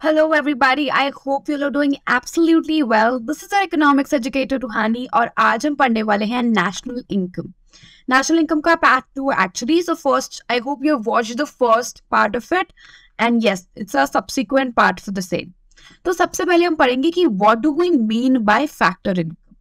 Hello everybody I hope you are doing absolutely well this is economics educator Roohani और आज हम पढ़ने वाले हैं नेशनल इनकम नेशनल इनकम का part two actually so first I hope you watch the first part of it and yes it's a subsequent part for the same तो सबसे पहले हम पढ़ेंगे कि what do we mean by factor income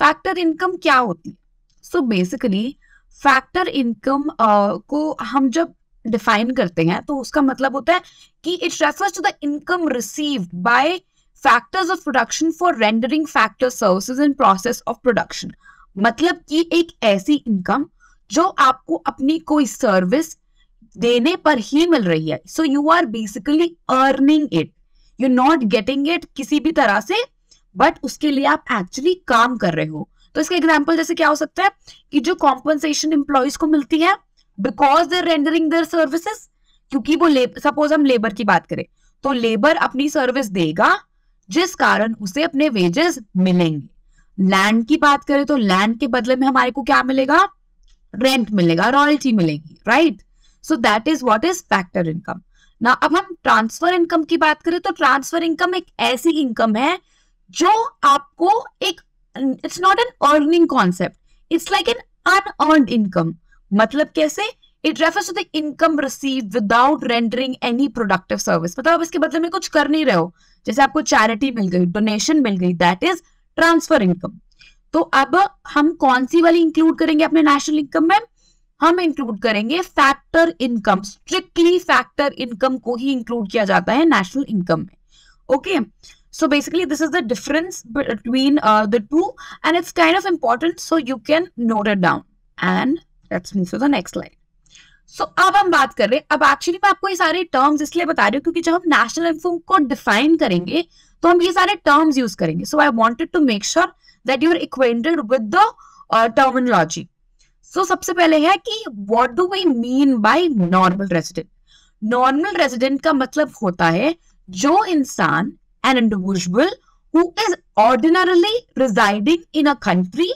factor income क्या होती है? So basically factor income को हम जब डिफाइन करते हैं तो उसका मतलब होता है कि it refers to the income receive by factors of production for rendering factor services in process of production मतलब कि एक ऐसी इनकम जो आपको अपनी कोई सर्विस देने पर ही मिल रही है। So you are basically earning it you not getting it किसी भी तरह से बट उसके लिए आप एक्चुअली काम कर रहे हो। तो इसका एग्ज़ाम्पल जैसे क्या हो सकता है कि जो कॉम्पनसेशन एम्प्लॉयज़ को मिलती है because they rendering their services क्योंकि वो सपोज़ हम लेबर की बात करें तो लेबर अपनी सर्विस देगा, जिस कारण उसे अपने वेजेस मिलेंगे। लैंड की बात करें तो लैंड के बदले में हमारे को क्या मिलेगा? रेंट मिलेगा रॉयल्टी मिलेगी right so that is what is factor income ना अब हम ट्रांसफ़र इनकम की बात करें तो ट्रांसफ़र इनकम एक ऐसी इनकम है, जो आपको एक it's not an earning concept it's like an unearned income मतलब कैसे? It refers to the income receive without rendering any productive service मतलब आप इसके बदले में कुछ कर नहीं रहे हो। जैसे आपको चैरिटी मिल गई डोनेशन मिल गई दैट इज़ ट्रांसफ़र इनकम तो अब हम कौन सी वाली इंक्लूड करेंगे अपने नेशनल इनकम में? हम इंक्लूड करेंगे factor income strictly factor income को ही इंक्लूड किया जाता है नेशनल इनकम में। Okay so basically this is the difference between the two and and kind of important so you can note note down and let's move to the next slide so अब हम बात कर रहे हैं। अब actually मैं आपको ये सारे टर्म्स इसलिए बता रही हूँ क्योंकि जब हम नेशनल इनकम को डिफाइन करेंगे तो हम ये सारे टर्म्स यूज़ करेंगे। So I wanted to make sure that you are acquainted with the terminology so सबसे पहले है कि what do we mean by normal resident normal resident का मतलब होता है जो इंसान an individual who is ordinarily residing in a country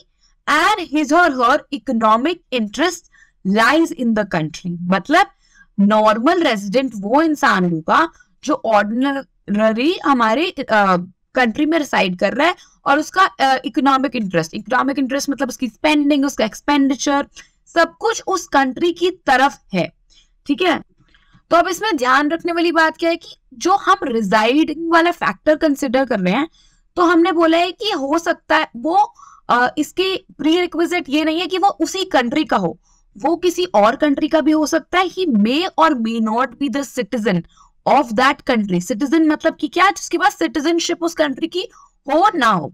and his और her economic interest lies in the country मतलब नॉर्मल रेजिडेंट वो इंसान होगा जो ऑर्डिनरी हमारे कंट्री में रिसाइड कर रहा है और उसका इकोनॉमिक इंटरेस्ट इकोनॉमिक इंटरेस्ट मतलब उसकी स्पेंडिंग उसका एक्सपेंडिचर सब कुछ उस कंट्री की तरफ़ है। ठीक है? तो अब इसमें ध्यान रखने वाली बात क्या है कि जो हम रिजाइडिंग वाला फैक्टर कंसिडर कर रहे हैं तो हमने बोला है कि हो सकता है वो इसके प्री रिक्विजिट ये नहीं है कि वो उसी कंट्री का हो। वो किसी और कंट्री का भी हो सकता है। ही मे और may not be the citizen of that country citizen मतलब कि क्या? जिसके पास सिटीजनशिप उस कंट्री की हो ना हो।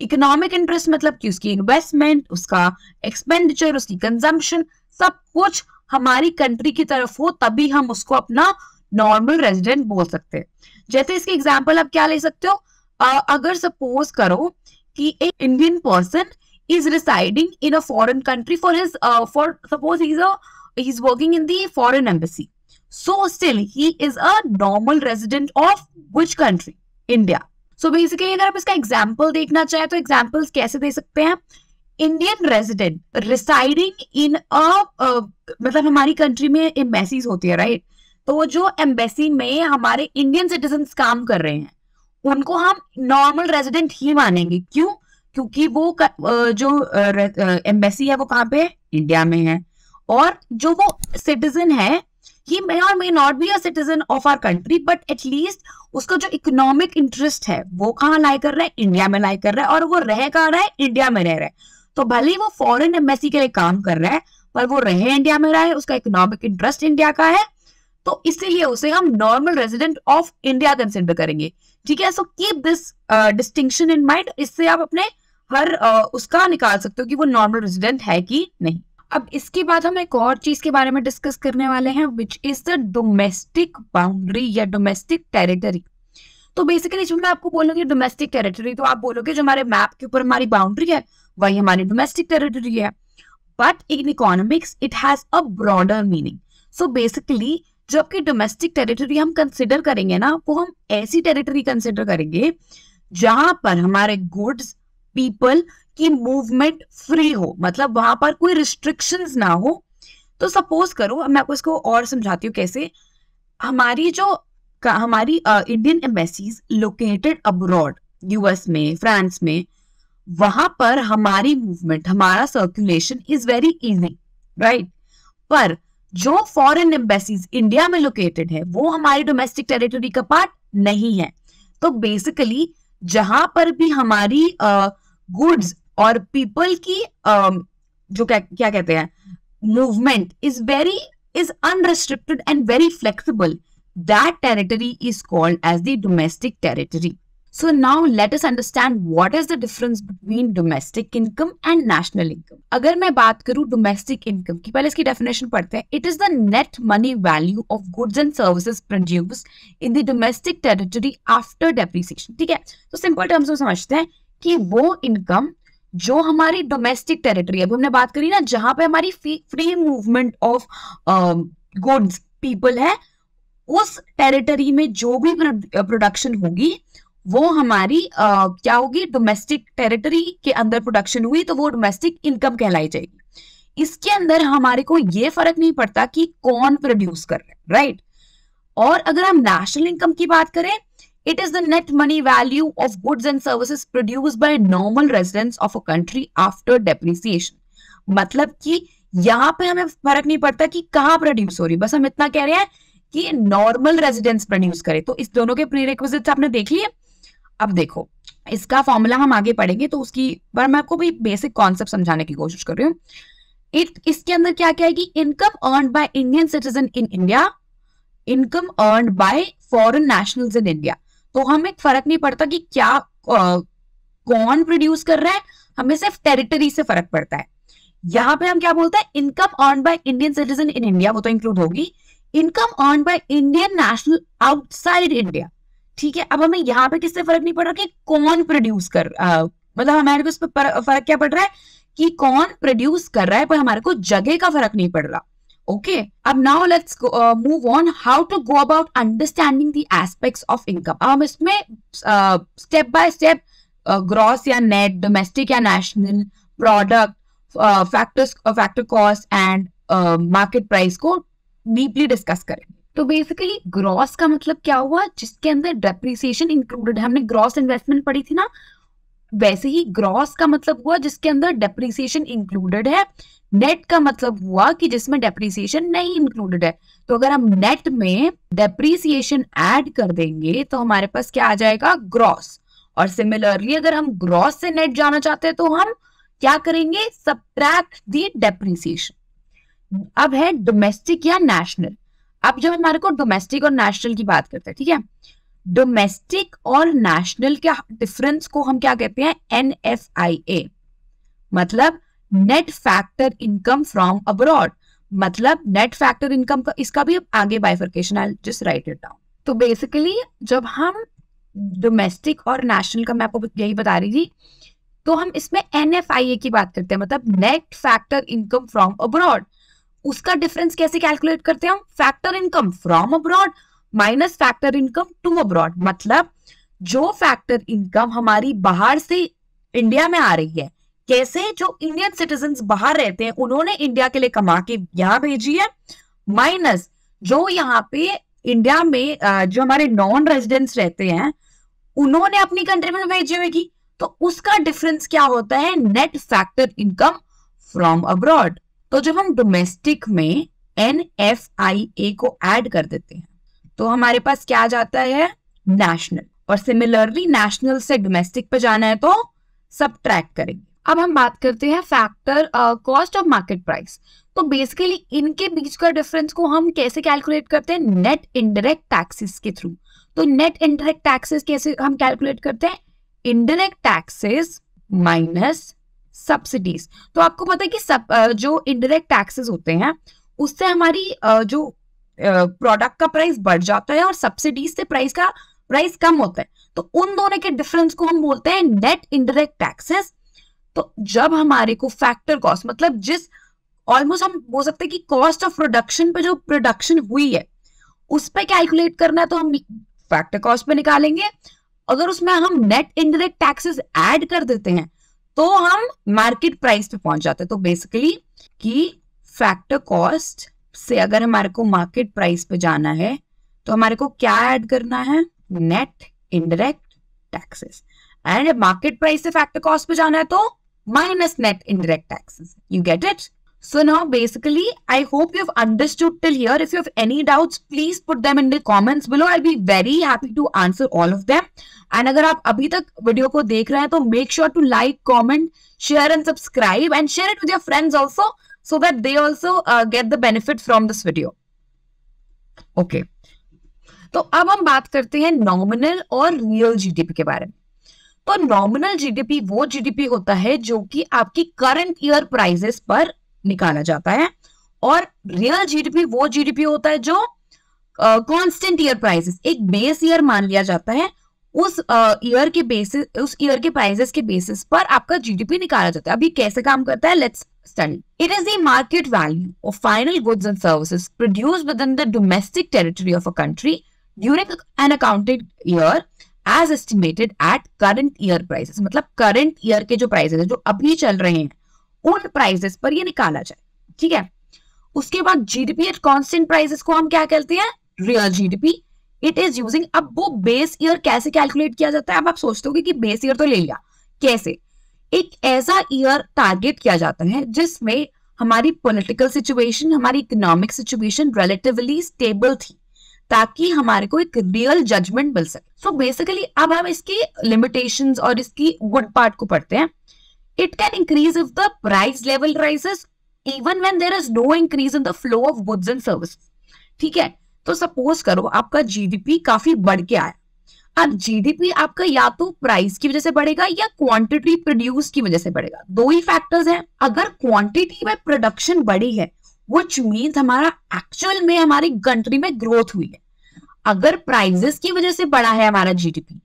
इकोनॉमिक इंटरेस्ट मतलब कि उसकी इन्वेस्टमेंट उसका एक्सपेंडिचर उसकी कंजम्पशन सब कुछ हमारी कंट्री की तरफ़ हो तभी हम उसको अपना नॉर्मल रेजिडेंट बोल सकते हैं। जैसे इसके एग्ज़ाम्पल आप क्या ले सकते हो? uh, अगर सपोज़ करो कि एक Indian person is residing in a foreign country for his for suppose is is working in the foreign embassy so still he is a normal resident of which country India so basically अगर आप इसका example देखना चाहें तो example कैसे दे सकते हैं? Indian resident residing in a मतलब हमारी कंट्री में एम्बेसीज होती है राइट right? तो वो जो एम्बेसी में हमारे इंडियन सिटीजन काम कर रहे हैं उनको हम नॉर्मल रेजिडेंट ही मानेंगे। क्यों? क्योंकि वो जो एम्बेसी है वो कहाँ पे इंडिया में है। और जो वो सिटीजन है ही मे और may not be a citizen of our country but at least उसका जो इकोनॉमिक इंटरेस्ट है, वो कहाँ लाई कर रहा है? इंडिया में लाई कर रहा है। और वो रह कहाँ रहा है? इंडिया में रह रहा है। तो भले ही वो फॉरेन एम्बेसी के लिए काम कर रहा है, पर वो रहे इंडिया में रहा है, उसका इकोनॉमिक इंटरेस्ट इंडिया का है तो इसीलिए उसे हम normal resident of India consider करेंगे। ठीक है? So keep this distinction in mind इससे आप अपने हर uh, उसका निकाल सकते हो कि वो नॉर्मल रेजिडेंट है कि नहीं। अब इसके बाद हम एक और चीज़ के बारे में डिस्कस करने वाले हैं which is the domestic boundary या डोमेस्टिक टेरिटरी तो बेसिकली जब मैं आपको बोलूँगी डोमेस्टिक टेरिटरी तो आप बोलोगे जो हमारे मैप के ऊपर हमारी बाउंड्री है वही हमारी डोमेस्टिक टेरिटरी है। But in economics it has a broader meaning so basically जबकि डोमेस्टिक टेरिटरी हम कंसिडर करेंगे ना वो हम ऐसी टेरिटरी कंसिडर करेंगे जहाँ पर हमारे गुड्स पीपल की मूवमेंट फ्री हो। मतलब वहाँ पर कोई रिस्ट्रिक्शंस ना हो। तो सपोज़ करो मैं आपको इसको और समझाती हूँ कैसे। हमारी जो हमारी Indian embassies located abroad US में फ्रांस में, वहाँ पर हमारी मूवमेंट हमारा circulation is very easy right पर जो फॉरेन एम्बेसीज इंडिया में लोकेटेड है वो हमारी डोमेस्टिक टेरिटरी का पार्ट नहीं है तो बेसिकली जहाँ पर भी हमारी गुड्स uh, और पीपल की uh, जो क्या क्या कहते हैं movement is very is unrestricted and very flexible, that territory is called as the domestic territory. So now let us understand what is the difference between domestic income and national income. अगर मैं बात करूँ domestic income की पहले इसकी definition पढ़ते हैं it is the net money value of goods and services produced in the domestic territory after depreciation ठीक है तो simple terms में समझते हैं कि वो income जो हमारी डोमेस्टिक टेरिटरी अभी हमने बात करी ना जहाँ पे हमारी free movement of goods people है उस टेरिटरी में जो भी प्रोडक्शन होगी वो हमारी uh, क्या होगी डोमेस्टिक टेरिटरी के अंदर प्रोडक्शन हुई तो वो डोमेस्टिक इनकम कहलाई जाएगी। इसके अंदर हमारे को ये फ़र्क नहीं पड़ता कि कौन प्रोड्यूस कर रहे हैं राइट और अगर हम नेशनल इनकम की बात करें It is the net money value of goods and services produced by normal residents of a country after depreciation. मतलब कि यहाँ पे हमें फ़र्क नहीं पड़ता कि कहाँ प्रोड्यूस हो रही बस हम इतना कह रहे हैं कि नॉर्मल रेजिडेंस प्रोड्यूस करे। तो इस दोनों के प्री आपने देख लिए? अब देखो, इसका फॉर्मूला हम आगे पढ़ेंगे तो उसकी, पर मैं आपको भी बेसिक कॉन्सेप्ट समझाने की कोशिश कर रही हूँ। इसके अंदर क्या क्या है कि income earn by Indian citizen in India income earn by foreign nationals in India तो हमें फ़र्क नहीं पड़ता कि क्या कौन प्रोड्यूस कर रहा है, हमें सिर्फ़ टेरिटरी से फ़र्क पड़ता है। यहाँ पे हम क्या बोलते हैं? Income earn by Indian citizen in India वो तो इंक्लूड होगी। Income earn by Indian national outside India ठीक है अब हमें यहाँ पे किससे फ़र्क नहीं पड़ रहा कि कौन प्रोड्यूस कर मतलब हमारे को इस पर फ़र्क क्या पड़ रहा है कि कौन प्रोड्यूस कर रहा है पर हमारे को जगह का फ़र्क नहीं पड़ रहा। Okay, अब now let's move on how to go about understanding about understanding of income हम इसमें स्टेप बाय स्टेप ग्रॉस या नेट डोमेस्टिक या national product factors factor cost and market price को डीपली डिस्कस करेंगे। तो बेसिकली ग्रॉस का मतलब क्या हुआ? जिसके अंदर डेप्रिसिएशन इंक्लूडेड है। हमने ग्रॉस इन्वेस्टमेंट पढ़ी थी ना? वैसे ही ग्रॉस का मतलब हुआ जिसके अंदर डेप्रिसिएशन इंक्लूडेड है। नेट का मतलब हुआ कि जिसमें डेप्रीसिएशन नहीं इंक्लूडेड है। तो अगर हम नेट में डेप्रीसिएशन ऐड कर देंगे तो हमारे पास क्या आ जाएगा? ग्रॉस और सिमिलरली अगर हम ग्रॉस से नेट जाना चाहते हैं तो हम क्या करेंगे? सब्ट्रैक्ट दी डेप्रीसिएशन अब है डोमेस्टिक या नेशनल अब जब हमारे को डोमेस्टिक और नेशनल की बात करते हैं, ठीक है? डोमेस्टिक और नेशनल के डिफरेंस को हम क्या कहते हैं? एन एफ़ आई ए मतलब net factor income from abroad मतलब नेट फैक्टर इनकम का, इसका भी आगे bifurcation I just write it down तो बेसिकली जब हम डोमेस्टिक और नेशनल का मैं आपको यही बता रही थी तो हम इसमें एन एफ़ आई ए की बात करते हैं। मतलब net factor income from abroad उसका डिफरेंस कैसे कैलकुलेट करते हैं हम? Factor income from abroad minus factor income to abroad मतलब जो फैक्टर इनकम हमारी बाहर से इंडिया में आ रही है, कैसे जो इंडियन सिटीजन बाहर रहते हैं, उन्होंने इंडिया के लिए कमा के यहाँ भेजी है माइनस जो यहाँ पे इंडिया में जो हमारे नॉन रेजिडेंट्स रहते हैं, उन्होंने अपनी कंट्री में भेजी होगी। तो उसका डिफरेंस क्या होता है? Net factor income from abroad तो जब हम डोमेस्टिक में एन एफ़ आई ए को ऐड कर देते हैं तो हमारे पास क्या जाता है? नेशनल और सिमिलरली नेशनल से डोमेस्टिक पे जाना है तो सब ट्रैक करेंगे। अब हम बात करते हैं factor cost of market price तो बेसिकली इनके बीच का डिफरेंस को हम कैसे कैलकुलेट करते हैं? नेट इनडायरेक्ट टैक्सेस के थ्रू तो नेट इनडायरेक्ट टैक्सेस कैसे हम कैलकुलेट करते हैं? इनडायरेक्ट टैक्सेस माइनस सब्सिडीज तो आपको पता है कि सब जो इनडायरेक्ट टैक्सेस होते हैं, उससे हमारी जो प्रोडक्ट का प्राइस बढ़ जाता है और सब्सिडीज से प्राइस का प्राइस कम होता है। तो उन दोनों के डिफरेंस को हम बोलते हैं नेट इनडायरेक्ट टैक्सेस तो जब हमारे को फैक्टर कॉस्ट मतलब जिस ऑलमोस्ट हम बोल सकते हैं कि कॉस्ट ऑफ़ प्रोडक्शन पे जो प्रोडक्शन हुई है, उस पर कैलकुलेट करना है तो हम फैक्टर कॉस्ट पे निकालेंगे। अगर उसमें हम नेट इनडायरेक्ट टैक्सेस ऐड कर देते हैं तो हम मार्केट प्राइस पे पहुँच जाते हैं। तो बेसिकली कि फैक्टर कॉस्ट से अगर हमारे को मार्केट प्राइस पे जाना है तो हमारे को क्या ऐड करना है? Net indirect taxes and market price से फैक्टर कॉस्ट पे जाना है तो minus net indirect taxes you get it So now basically, I hope you've understood till here. If you have any doubts, please put them in the comments below. I'll be very happy to answer all of them. And अगर आप अभी तक video को देख रहे हैं तो make sure to like, comment, share and subscribe and share it with your friends also so that they also uh, get the benefit from this video. Okay. तो अब हम बात करते हैं नॉमिनल और रियल जीडीपी के बारे में तो नॉमिनल जीडीपी वो जीडीपी होता है जो कि आपकी करंट ईयर प्राइजेस पर निकाला जाता है। और रियल जीडीपी वो जीडीपी होता है जो कांस्टेंट ईयर प्राइसेस एक बेस ईयर मान लिया जाता है। उस ईयर के बेसिस उस ईयर के प्राइसेस के बेसिस पर आपका जीडीपी निकाला जाता है। अभी कैसे काम करता है? Let's study it is the market value of final goods and services produce within the domestic territory of a country during an accounted year as estimated at current year prices मतलब current year के जो prices है, जो अभी चल रहे हैं उन प्राइजेस पर ये निकाला जाए, ठीक है? उसके बाद जीडीपी एट कॉन्स्टेंट प्राइजेस को हम क्या कहते हैं? Real GDP it is using अब वो बेस ईयर कैसे कैलकुलेट किया जाता है? अब आप सोचते हो कि बेस ईयर तो ले लिया। कैसे? एक ऐसा ईयर टारगेट किया जाता है जिसमें हमारी पॉलिटिकल सिचुएशन हमारी इकोनॉमिक सिचुएशन रिलेटिवली स्टेबल थी, ताकि हमारे को एक रियल जजमेंट मिल सके। सो so बेसिकली अब हम इसकी लिमिटेशंस और इसकी गुड पार्ट को पढ़ते हैं। It can increase if the price level rises, even when there is no increase in the flow of goods and services. ठीक है? तो सपोज़ करो, आपका जीडीपी काफ़ी बढ़ के आया अब जीडीपी आपका या तो प्राइस की वजह से बढ़ेगा या क्वांटिटी प्रोड्यूस की वजह से बढ़ेगा। दो ही फैक्टर्स हैं। अगर क्वांटिटी में प्रोडक्शन बढ़ी है विच मीन्स हमारा एक्चुअल में, हमारी कंट्री में ग्रोथ हुई है। अगर प्राइजेस की वजह से बढ़ा है हमारा जीडीपी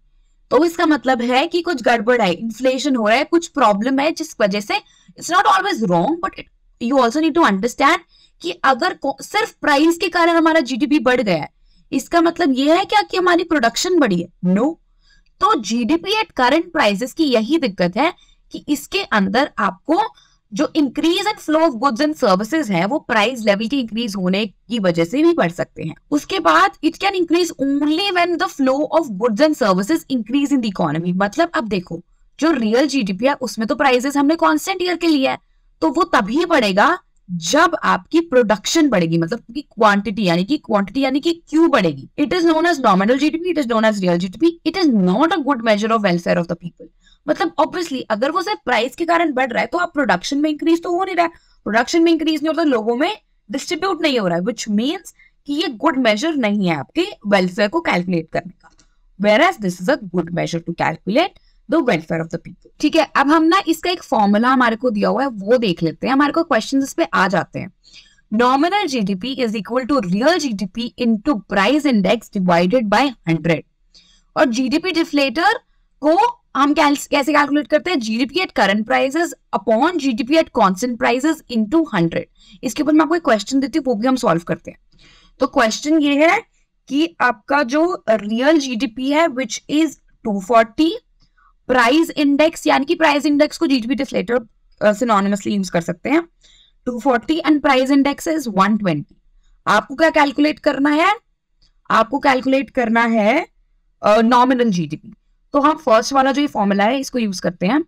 तो इसका मतलब है कि कुछ गड़बड़ है इन्फ्लेशन हो रहा है, कुछ प्रॉब्लम है, जिस वजह से it's not always wrong but you also need to understand कि अगर सिर्फ़ प्राइस के कारण हमारा जीडीपी बढ़ गया है, इसका मतलब यह है क्या कि हमारी प्रोडक्शन बढ़ी है नो no. तो जीडीपी एट करंट प्राइसेस की यही दिक्कत है कि इसके अंदर आपको जो increase and flow of goods and services है, वो प्राइस लेवल के इंक्रीज होने की वजह से भी बढ़ सकते हैं। उसके बाद it can increase only when the flow of goods and services increase in the economy मतलब अब देखो, जो रियल जीडीपी है, उसमें तो प्राइसेस हमने कॉन्स्टेंट ईयर के लिए है। तो वो तभी बढ़ेगा जब आपकी प्रोडक्शन बढ़ेगी। मतलब की क्वांटिटी यानी कि क्वांटिटी यानी कि क्यू बढ़ेगी। It is known as nominal GDP it is known as real GDP it is not a good measure of welfare of the people मतलब ऑब्वियसली अगर वो सिर्फ़ प्राइस के कारण बढ़ रहा है तो आप प्रोडक्शन में इंक्रीज तो हो नहीं रहा है। प्रोडक्शन में इंक्रीज नहीं होता लोगों में डिस्ट्रीब्यूट नहीं हो रहा है विच मीन्स कि ये गुड मेजर नहीं है आपके वेलफेयर को कैलकुलेट करने का। Whereas this is a good measure to calculate the welfare of the people ठीक है, अब हम ना इसका एक फॉर्मूला हमारे को दिया हुआ है, वो देख लेते हैं। हमारे को क्वेश्चन इस पे आ जाते हैं। Nominal GDP is equal to real GDP into price index divided by hundred और जीडीपी डिफ्लेटर को हम कैसे कैलकुलेट करते हैं? GDP at current prices upon GDP at constant prices into hundred इसके ऊपर मैं आपको एक क्वेश्चन देती हूँ वो भी हम सॉल्व करते हैं। तो क्वेश्चन ये है कि आपका जो रियल जीडीपी है विच इज़ 240 प्राइस इंडेक्स यानी कि प्राइस इंडेक्स को जीडीपी डिफ्लेटर सिनोनिमसली यूज़ कर सकते हैं। 240 एंड प्राइस इंडेक्स इज़ 120 आपको क्या कैलकुलेट करना है? आपको कैलकुलेट करना है नॉमिनल uh, जीडीपी तो हम फ़र्स्ट वाला जो ये फॉर्मूला है, इसको यूज़ करते हैं।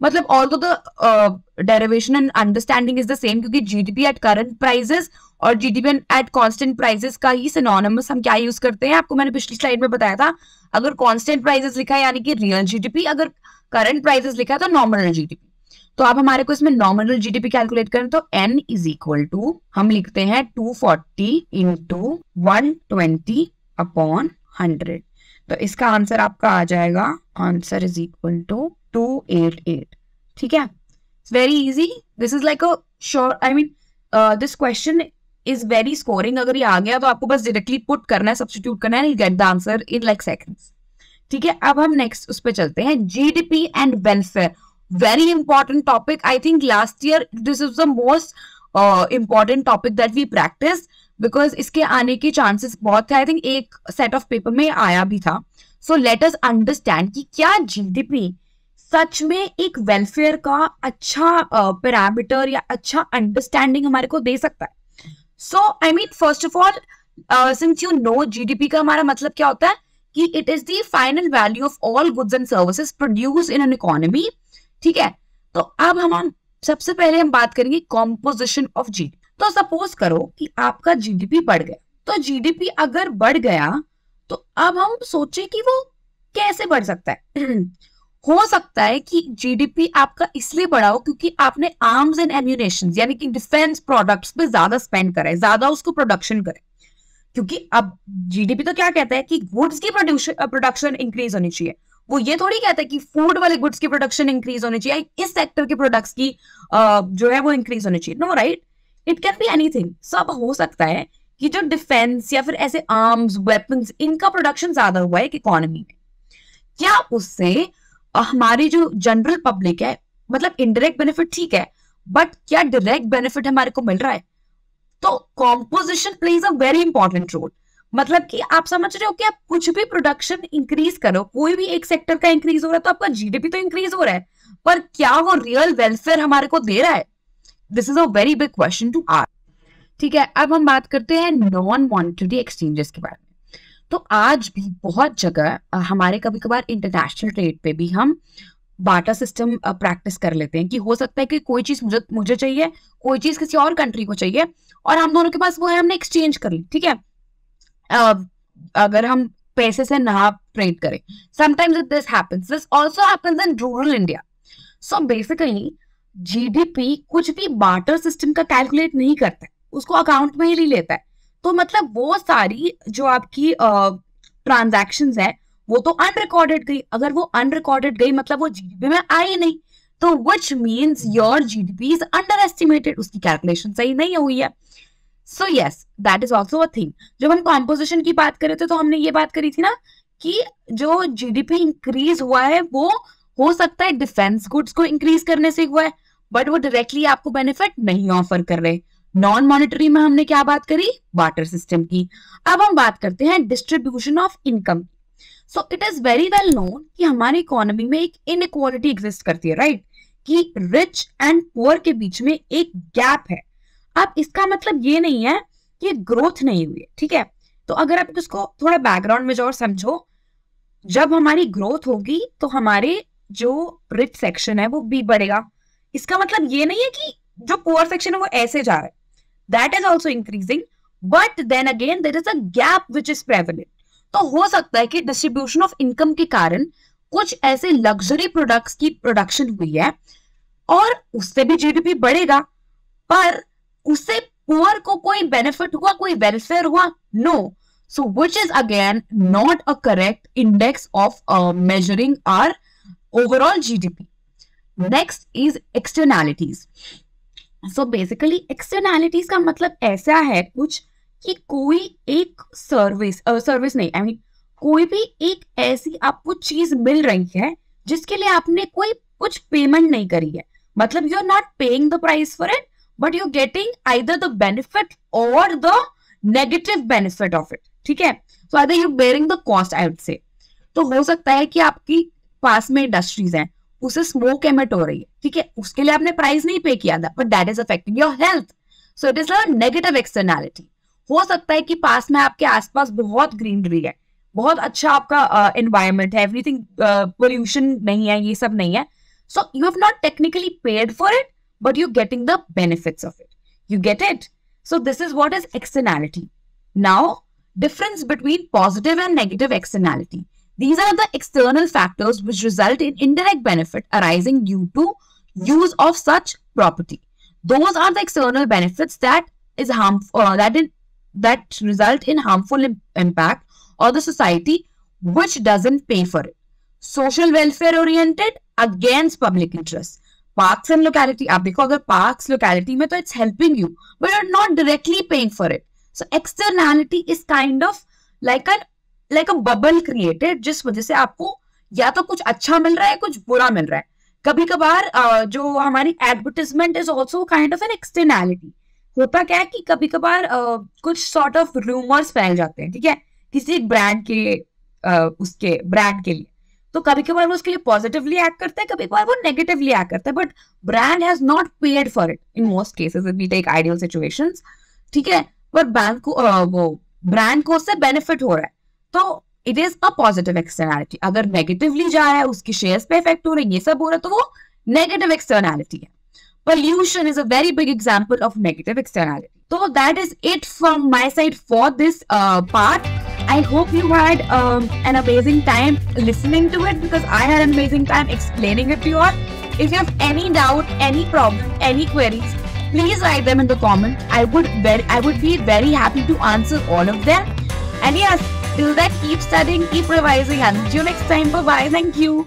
मतलब all the derivation and understanding is the same क्योंकि जीडीपी एट करंट प्राइजेस और जीडीपी एट कांस्टेंट प्राइजेस का ही सिनोनिमस हम क्या यूज़ करते हैं? आपको मैंने पिछली स्लाइड में बताया था। अगर कांस्टेंट प्राइजेस लिखा है, यानी कि रियल जीडीपी अगर करंट प्राइजेस लिखा है तो नॉमिनल जीडीपी तो आप हमारे को इसमें नॉमिनल जीडीपी कैलकुलेट करें तो एन इज़ इक्वल टू हम लिखते हैं two forty into one twenty upon hundred तो इसका आंसर आपका आ जाएगा answer is equal to two eight eight. ठीक है? Very easy this is like a sure I mean this question is very scoring अगर ये आ गया तो आपको बस डायरेक्टली पुट करना है सब्सटीट्यूट करना है get the answer in like seconds ठीक है? अब हम नेक्स्ट उस पर चलते हैं. GDP and welfare very important topic I think last year this is the most important topic that we practice because इसके आने के चांसेस बहुत थे. आई थिंक एक सेट ऑफ़ पेपर में आया भी था. सो लेट अस अंडरस्टैंड कि क्या जीडीपी सच में एक वेलफेयर का अच्छा पैरामीटर uh, या अच्छा अंडरस्टैंडिंग हमारे को दे सकता है. So I mean first of all since you know GDP का हमारा मतलब क्या होता है? कि it is the final value of all goods and services produce in an economy ठीक है? तो अब हम सबसे पहले हम बात करेंगे कॉम्पोजिशन ऑफ़ जी तो सपोज़ करो कि आपका जीडीपी बढ़ गया। तो जीडीपी अगर बढ़ गया तो अब हम सोचे कि वो कैसे बढ़ सकता है? हो सकता है कि जीडीपी आपका इसलिए बढ़ा हो क्योंकि आपने आर्म्स एंड एम्यूनेशन यानी कि डिफेंस प्रोडक्ट्स पे ज़्यादा स्पेंड करे ज़्यादा उसको प्रोडक्शन करे क्योंकि अब जीडीपी तो क्या कहता है कि गुड्स की प्रोडक्शन इंक्रीज होनी चाहिए। वो ये थोड़ी कहता है कि फ़ूड वाले गुड्स की प्रोडक्शन इंक्रीज होनी चाहिए इस सेक्टर के प्रोडक्ट्स की जो है वो इंक्रीज होनी चाहिए। No right it can be anything सब हो सकता है कि जो डिफेंस या फिर ऐसे आर्म्स वेपन्स इनका प्रोडक्शन ज़्यादा हुआ है एक इकोनॉमी में। क्या उससे हमारी जो जनरल पब्लिक है मतलब इनडायरेक्ट बेनिफिट ठीक है बट क्या डायरेक्ट बेनिफिट हमारे को मिल रहा है? तो composition plays a very important role मतलब कि आप समझ रहे हो कि आप कुछ भी प्रोडक्शन इंक्रीज करो, कोई भी एक सेक्टर का इंक्रीज हो रहा है तो आपका जीडीपी तो इंक्रीज हो रहा है, पर क्या वो रियल वेलफेयर हमारे को दे रहा है? This is a very big question to our ठीक है, अब हम बात करते हैं नॉन मॉनिटरी एक्सचेंजेस के बारे में। तो आज भी बहुत जगह हमारे कभी कभार इंटरनेशनल ट्रेड पे भी हम बाटा सिस्टम प्रैक्टिस कर लेते हैं कि हो सकता है कि कोई चीज़ मुझे मुझे चाहिए, कोई चीज़ किसी और कंट्री को चाहिए और हम दोनों के पास वो है, हमने एक्सचेंज कर ली, ठीक है? अगर हम पैसे से ना ट्रेड करें sometimes this happens this also happens in rural India so basically GDP कुछ भी बाटर सिस्टम का कैलकुलेट नहीं करता है, उसको अकाउंट में ही लेता है। तो मतलब वो सारी जो आपकी ट्रांजेक्शन है, वो तो अनरिकॉर्डेड गई। अगर वो अनरिकॉर्डेड गई मतलब वो जीडीपी में आई नहीं तो which means your GDP is underestimated उसकी कैलकुलेशन सही नहीं हुई है। So yes that is also a thing जब हम कॉम्पोजिशन की बात करे थे तो हमने ये बात करी थी ना कि जो जीडीपी इंक्रीज हुआ है, वो हो सकता है डिफेंस गुड्स को इंक्रीज करने से हुआ है बट वो डायरेक्टली आपको बेनिफिट नहीं ऑफ़र कर रहे। नॉन मॉनिटरी में हमने क्या बात करी? वाटर सिस्टम की। अब हम बात करते हैं distribution of income so it is very well known कि हमारी इकोनॉमी में एक इनइक्वालिटी एग्जिस्ट करती है राइट कि रिच एंड पुअर के बीच में एक गैप है। अब इसका मतलब ये नहीं है कि ग्रोथ नहीं हुई है, ठीक है? तो अगर आप इसको थोड़ा बैकग्राउंड में जो समझो, जब हमारी ग्रोथ होगी तो हमारे जो रिच सेक्शन है, वो भी बढ़ेगा। इसका मतलब ये नहीं है कि जो पुअर सेक्शन है, वो ऐसे जा रहा है। That is also increasing but then again there is a gap which is prevalent तो हो सकता है कि डिस्ट्रीब्यूशन ऑफ़ इनकम के कारण कुछ ऐसे लग्जरी प्रोडक्ट्स की प्रोडक्शन हुई है, और उससे भी जीडीपी बढ़ेगा, पर उससे पुअर को कोई बेनिफिट हुआ, कोई वेलफेयर हुआ? No so which is again not a correct index of measuring our overall GDP next is externalities so basically externalities का मतलब ऐसा है कुछ कि कोई एक सर्विस सर्विस नहीं आई I मीन mean, कोई भी एक ऐसी आपको चीज़ मिल रही है जिसके लिए आपने कोई कुछ पेमेंट नहीं करी है। मतलब you are not paying the price for it but you getting either the benefit और the negative benefit of it ठीक है? So either you bearing the cost I would say तो हो सकता है कि आपकी पास में इंडस्ट्रीज़ हैं उसे स्मोक एमिट हो रही है ठीक है? उसके लिए आपने प्राइस नहीं पे किया था but that is affecting your health so it is a negative externality हो सकता है कि पास में आपके आसपास बहुत ग्रीनरी है बहुत अच्छा आपका एनवायरमेंट uh, है एवरीथिंग पोल्यूशन uh, नहीं है ये सब नहीं है। So you have not technically paid for it but you getting the benefits of it you get it so this is what is externality now difference between positive and negative externality. These are the external factors which result in indirect benefit arising due to use of such property. Those are the external benefits that is harmful uh, that in, that result in harmful impact or the society which doesn't pay for it. Social welfare oriented against public interest. Parks and locality. आप देखो अगर parks locality में तो it's helping you, but you're not directly paying for it. So externality is kind of like an like a bubble created जिस वजह से आपको या तो कुछ अच्छा मिल रहा है, कुछ बुरा मिल रहा है। कभी कभार जो हमारी advertisement is also kind of an externality होता क्या है कि कभी कभार कुछ सॉर्ट ऑफ़ रूमर्स फैल जाते हैं, ठीक है? किसी एक ब्रांड के उसके ब्रांड के लिए। तो कभी कभार वो उसके लिए पॉजिटिवली एक्ट करते हैं कभी कभार वो नेगेटिवली एक्ट करते हैं but brand has not paid for it in most cases we take ideal situations ठीक है? पर बैंक को वो ब्रांड को उससे बेनिफिट हो रहा है। तो it is a positive externality अगर नेगेटिवली जा रहा है उसके शेयर्स पे इफ़ेक्ट हो रहे हैं ये सब हो रहा है तो वो नेगेटिव एक्सटर्नैलिटी है pollution is a very big example of negative externality. So that is it from my side for this uh, part. I hope you had um, an amazing time listening to it because I had an amazing time explaining it to you all. If you have any doubt, any problem, any queries, please write them in the comment. I would very, I would be very happy to answer all of them. And yes, till then, keep studying, keep revising, and you next time. Bye bye. Thank you.